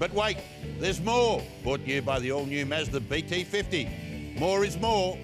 But wait, there's more. Brought to you by the all-new Mazda BT50. More is more.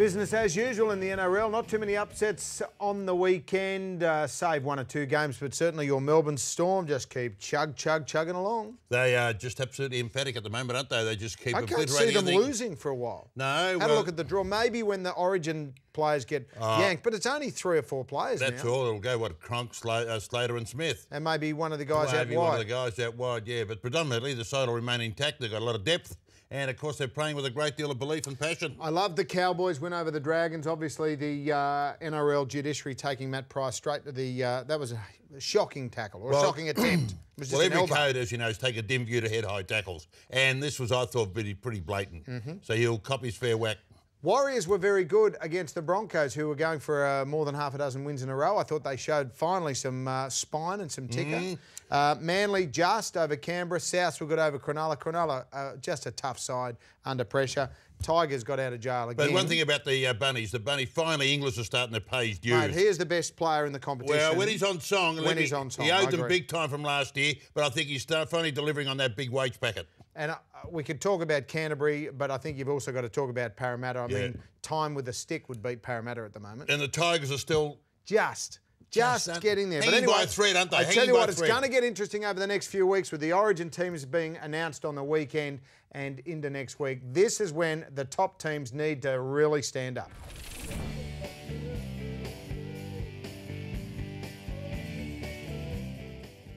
Business as usual in the NRL. Not too many upsets on the weekend, uh, save one or two games, but certainly your Melbourne Storm just keep chug, chug, chugging along. They are just absolutely emphatic at the moment, aren't they? They just keep I can't see them losing for a while. No, Have well- a look at the draw. Maybe when the Origin players get yanked, but it's only three or four players That's now. all. It'll go, what, Cronk, Sla- uh, Slater and Smith. And maybe one of the guys out Maybe one of the guys out wide, yeah. But predominantly the side will remain intact. They've got a lot of depth. And, of course, they're playing with a great deal of belief and passion. I love the Cowboys win over the Dragons. Obviously, the uh, NRL judiciary taking Matt Prior straight to the. Uh, that was a shocking tackle or a shocking attempt. It was just Well, every code, as you know, is take a dim view to head high tackles. And this was, I thought, pretty, pretty blatant. Mm-hmm. So he'll cop his fair whack. Warriors were very good against the Broncos, who were going for uh, more than half a dozen wins in a row. I thought they showed finally some uh, spine and some ticker. Mm. Uh, Manly just over Canberra. Souths were good over Cronulla. Cronulla, uh, just a tough side under pressure. Tigers got out of jail again. But one thing about the uh, Bunnies, the Bunny, finally Inglis are starting to pay his dues. Mate, he is the best player in the competition. Well, when he's on song, When me- he's on song, he owed them big time from last year, but I think he's start, finally delivering on that big wage packet. And uh, we could talk about Canterbury, but I think you've also got to talk about Parramatta. I Yeah. mean, time with a stick would beat Parramatta at the moment. And the Tigers are still Just, just, uh, getting there. hanging by a thread, aren't they? I tell you what, it's going to get interesting over the next few weeks with the Origin teams being announced on the weekend and into next week. This is when the top teams need to really stand up.